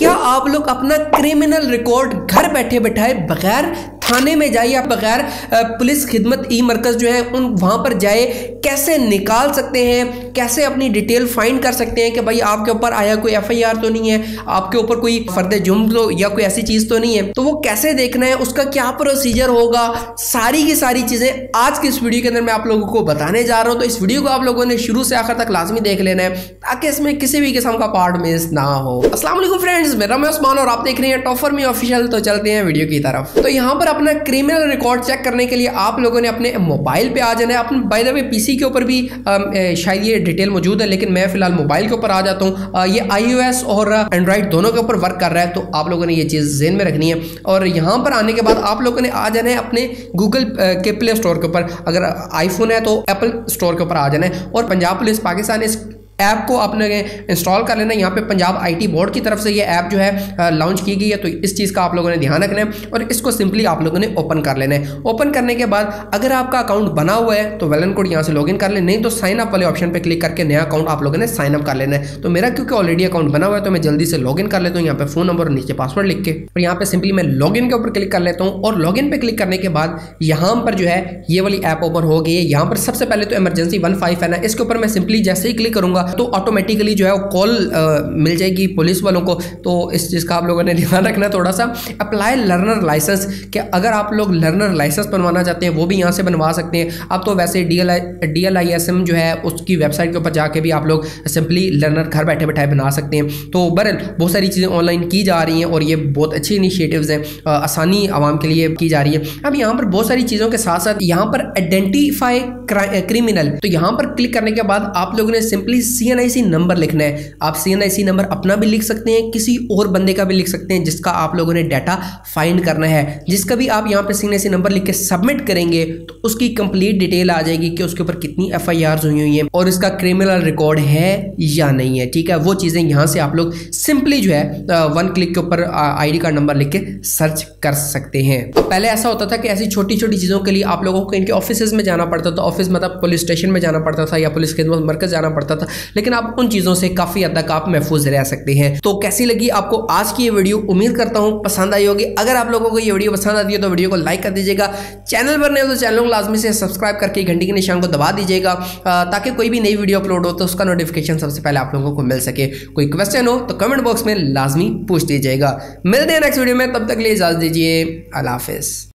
क्या आप लोग अपना क्रिमिनल रिकॉर्ड घर बैठे बैठाए बगैर थाने में जाए या बगैर पुलिस खिदमत ई मरकज़ जो है, उन वहाँ पर जाए, कैसे निकाल सकते हैं, कैसे अपनी डिटेल फाइंड कर सकते हैं कि भाई आपके ऊपर आया कोई एफआईआर तो नहीं है, आपके ऊपर कोई फर्द जुम्म तो या कोई ऐसी चीज़ तो नहीं है तो वो कैसे देखना है, उसका क्या प्रोसीजर होगा, सारी की सारी चीज़ें आज की इस वीडियो के अंदर मैं आप लोगों को बताने जा रहा हूँ तो इस वीडियो को आप लोगों ने शुरू से आखिर तक लाजमी देख लेना है, ताकि इसमें किसी भी किस्म का पार्ट मिस ना हो। असलम फ्रेंड्स मेरा मैं उस्मान और आप देख रहे हैं टॉफर में ऑफिशियल तो चलते हैं वीडियो की तरफ़। तो यहाँ पर अपना क्रिमिनल रिकॉर्ड चेक करने के लिए आप लोगों ने अपने मोबाइल पे आ जाना है। अपने बाय द वे पीसी के ऊपर भी शायद ये डिटेल मौजूद है, लेकिन मैं फ़िलहाल मोबाइल के ऊपर आ जाता हूँ। ये आईओएस और एंड्रॉइड दोनों के ऊपर वर्क कर रहा है तो आप लोगों ने ये चीज़ जेन में रखनी है। और यहाँ पर आने के बाद आप लोगों ने आ जाना है अपने गूगल के प्ले स्टोर के ऊपर। अगर आईफोन है तो एप्पल स्टोर के ऊपर आ जाना है। और पंजाब पुलिस, पाकिस्तान इस ऐप को आपने इंस्टॉल कर लेना। यहाँ पे पंजाब आईटी बोर्ड की तरफ़ से ये ऐप जो है लॉन्च की गई है। तो इस चीज़ का आप लोगों ने ध्यान रखना है और इसको सिंपली आप लोगों ने ओपन कर लेना है। ओपन करने के बाद अगर आपका अकाउंट बना हुआ है तो वेलन कोड यहाँ से लॉगिन कर ले। नहीं तो साइन अप वाले ऑप्शन पर क्लिक करके नया अकाउंट आप लोगों ने साइन अप कर लेना है। तो मेरा क्योंकि ऑलरेडी अकाउंट बना हुआ है तो मैं जल्दी से लॉगिन कर लेता हूँ। यहाँ पे फ़ोन नंबर और नीचे पासवर्ड लिख के। और यहाँ पे सिंपली मैं लॉगिन के ऊपर क्लिक कर लेता हूँ। और लॉगिन पे क्लिक करने के बाद यहाँ पर जो है, ये वाली ऐप ओपन हो गई है। यहाँ पर सबसे पहले तो इमरजेंसी वन फाइव है ना, इसके ऊपर मैं सिंपली जैसे ही क्लिक करूँगा तो ऑटोमेटिकली जो है वो कॉल मिल जाएगी पुलिस वालों को। तो इस चीज़ का आप लोगों ने ध्यान रखना थोड़ा सा। अप्लाई लर्नर लाइसेंस कि अगर आप लोग लर्नर लाइसेंस बनवाना चाहते हैं, वो भी यहाँ से बनवा सकते हैं। अब तो वैसे डी एल जो है, उसकी वेबसाइट के ऊपर जाके भी आप लोग सिंपली लर्नर घर बैठे बैठाए बना सकते हैं। तो बहरल बहुत सारी चीज़ें ऑनलाइन की जा रही हैं और ये बहुत अच्छी इनिशिएटिव्स हैं आसानी आवाम के लिए की जा रही है। अब यहाँ पर बहुत सारी चीज़ों के साथ साथ यहाँ पर आइडेंटिफाई क्रिमिनल तो यहाँ पर क्लिक करने के बाद आप लोगों ने simply C N I C number लिखना है। आप सी एन आई सी नंबर अपना भी लिख सकते हैं, किसी और बंदे का भी लिख सकते हैं, जिसका आप लोगों ने डाटा फाइंड करना है। जिसका भी आप यहाँ पे सी एन आई सी नंबर लिख के सबमिट करेंगे तो उसकी कंप्लीट डिटेल आ जाएगी कि उसके ऊपर कितनी एफ़ आई आर हुई हुई है और इसका क्रिमिनल रिकॉर्ड है या नहीं है, ठीक है? वो चीज़ें यहाँ से आप लोग सिंपली जो है वन क्लिक के ऊपर आई डी कार्ड नंबर लिख के सर्च कर सकते हैं। तो पहले ऐसा होता था कि ऐसी छोटी छोटी चीज़ों के लिए आप लोगों को इनके ऑफ़िस में जाना पड़ता था ऑफ़िस मतलब पुलिस स्टेशन में जाना पड़ता था या पुलिस खिदमत मरकज जाना पड़ता था। लेकिन आप उन चीज़ों से काफ़ी हद तक आप महफूज रह सकते हैं। तो कैसी लगी आपको आज की ये वीडियो? उम्मीद करता हूँ पसंद आई होगी। अगर आप लोगों को ये वीडियो पसंद आती है तो वीडियो को लाइक कर दीजिएगा। चैनल पर नहीं हो तो चैनल को लाजमी से सब्सक्राइब करके घंटी के निशान को दबा दीजिएगा ताकि कोई भी नई वीडियो अपलोड हो तो उसका नोटिफिकेशन सबसे पहले आप लोगों को मिल सके। कोई क्वेश्चन हो तो कमेंट बॉक्स में लाजमी पूछ दीजिएगा। मिलते हैं नेक्स्ट वीडियो में, तब तक लिए इजाज़त दीजिए। अल्लाह हाफिज़।